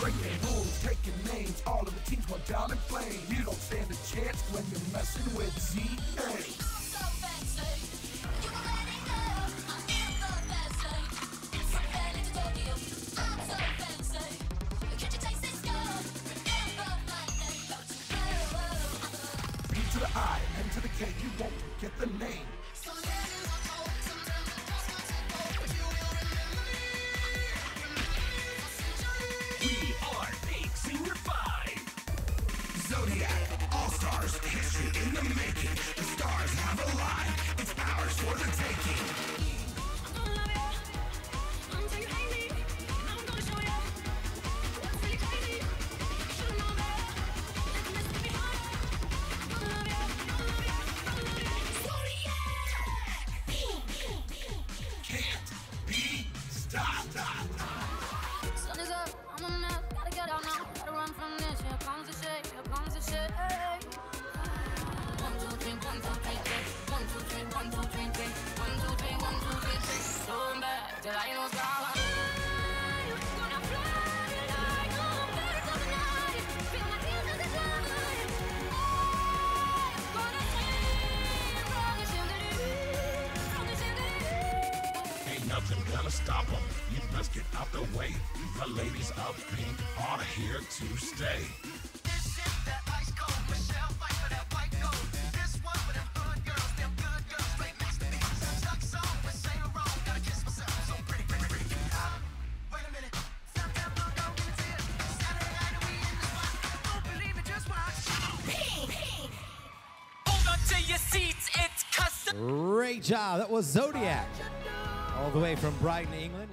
Breaking rules, taking names, all of the teams go down in flame. You don't stand a chance when you're messing with Z-A. To the I, N to the K, you won't get the name. Nothing gonna stop them. You must get out the way. The ladies of pink are here to stay. This is that ice cold Michelle Pfeiffer that white gold. This one for them hood girls, them good girls, straight masterpieces. Chuck's on with Saint Laurent, gotta kiss myself, so pretty, pretty, pretty. Ah, wait a minute, September, go give it. Saturday night and we in the spot. Don't believe it, just watch. Hold on to your seats, it's custom. Great job. That was Zodiac. All the way from Brighton, England.